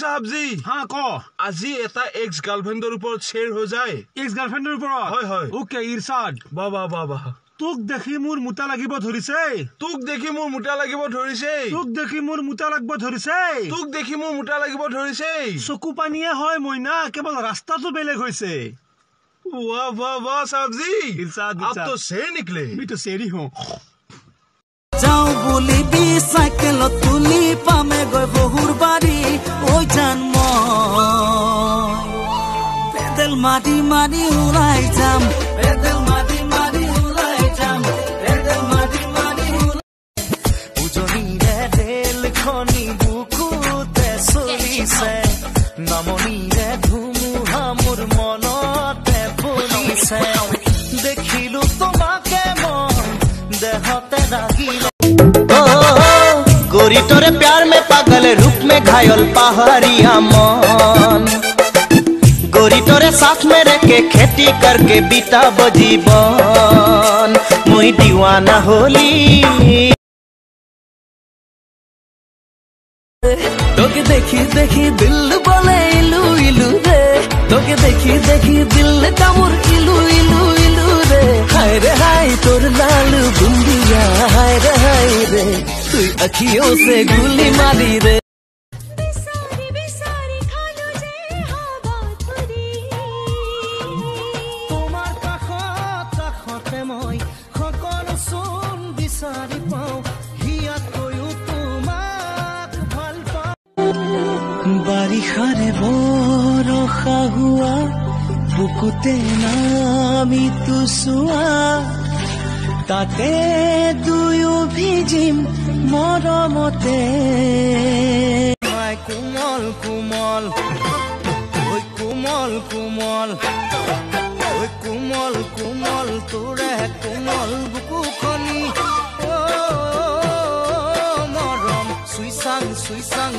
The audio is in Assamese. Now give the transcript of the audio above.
চাহাবজি হা ক আজি এটা এক্স গাৰ্লফ্ৰেণ্ডৰ ওপৰত শ্বেৰ হৈ যায় এক্স গাৰ্লফ্ৰেণ্ডৰ ওপৰত হয়, হয়। অ'কে ইৰচাদ বাহ বাহ বাহ বাহ তোক দেখি মোৰ মোটা লাগিব ধৰিছে তোক দেখি মোৰ মোটা লাগিব ধৰিছে তোক দেখি মোৰ মোটা লাগিব ধৰিছে তোক দেখি মোৰ মোটা লাগিব ধৰিছে চকু পানীয়ে হয় মইনা কেৱল ৰাস্তাটো বেলেগ হৈছে वाह वाह वाह साहब जी इरशाद, आप इरशाद। तो शेर निकले মিটো চেৰি হওঁ যাওঁ বুলি বি চাইকেলত পেডেল মাৰি মাৰি ওলাই যাম পেডেল মাৰি মাৰি ওলাই যাম পেডেল মাৰি মাৰি ওলাই- উজনিৰে ৰেলখনি বুকুতে চলিছে নামনিৰে ধুমুহা মোৰ মনতে পৰিছে দেখিলো তোমাকে মই দেহতে লাগিলে गोरी तोरे प्यार में पागल रूप में घायल पहाड़िया मन गोरी तोरे साथ में रह के खेती करके बीता जीवन मुई दीवाना होली তোকে দেখি দেখি দিল বলে ইলু ইলু রে তোকে দেখি দেখি দিল কামুর ইলু ইলু ইলু রে হায় রে হায় তোর লাল বুন্দিয়া হায় রে হায় রে তুই अखियों से गुली मारी रे বাৰিষাৰে বৰষা হোৱা বুকুতে নামিতো চোৱা তাতে দুয়ো ভিজিম মৰমতে। কোমল কোমল ঐ কোমল কোমল ঐ কোমল কোমল তোৰে কোমল বুকুখনি অ' মৰম চুই চাং চুই চাং